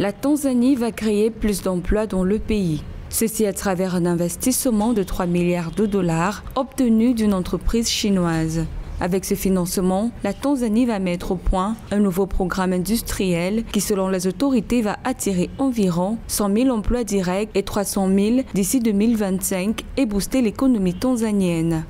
La Tanzanie va créer plus d'emplois dans le pays. Ceci à travers un investissement de 3 milliards de dollars obtenu d'une entreprise chinoise. Avec ce financement, la Tanzanie va mettre au point un nouveau programme industriel qui, selon les autorités, va attirer environ 100 000 emplois directs et 300 000 d'ici 2025 et booster l'économie tanzanienne.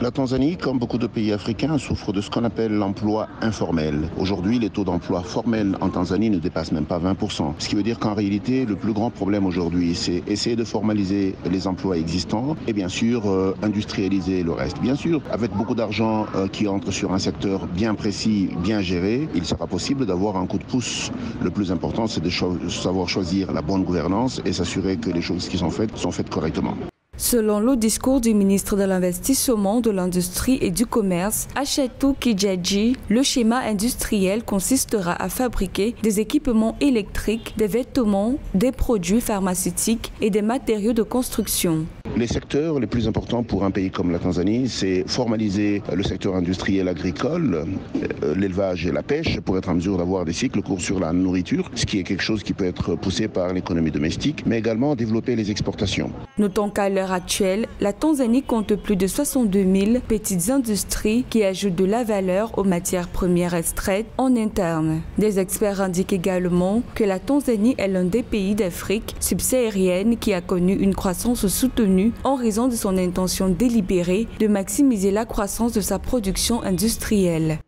La Tanzanie, comme beaucoup de pays africains, souffre de ce qu'on appelle l'emploi informel. Aujourd'hui, les taux d'emploi formel en Tanzanie ne dépassent même pas 20%. Ce qui veut dire qu'en réalité, le plus grand problème aujourd'hui, c'est essayer de formaliser les emplois existants et bien sûr euh, industrialiser le reste. Bien sûr, avec beaucoup d'argent euh, qui entre sur un secteur bien précis, bien géré, il sera possible d'avoir un coup de pouce. Le plus important, c'est de savoir choisir la bonne gouvernance et s'assurer que les choses qui sont faites sont faites correctement. Selon le discours du ministre de l'Investissement, de l'Industrie et du Commerce, Achetou Kijaji, le schéma industriel consistera à fabriquer des équipements électriques, des vêtements, des produits pharmaceutiques et des matériaux de construction. Les secteurs les plus importants pour un pays comme la Tanzanie, c'est formaliser le secteur industriel agricole, euh, l'élevage et la pêche pour être en mesure d'avoir des cycles courts sur la nourriture, ce qui est quelque chose qui peut être poussé par l'économie domestique, mais également développer les exportations. Notons qu'à l'heure actuelle, la Tanzanie compte plus de 62 000 petites industries qui ajoutent de la valeur aux matières premières extraites en interne. Des experts indiquent également que la Tanzanie est l'un des pays d'Afrique subsaharienne qui a connu une croissance soutenue en raison de son intention délibérée de maximiser la croissance de sa production industrielle.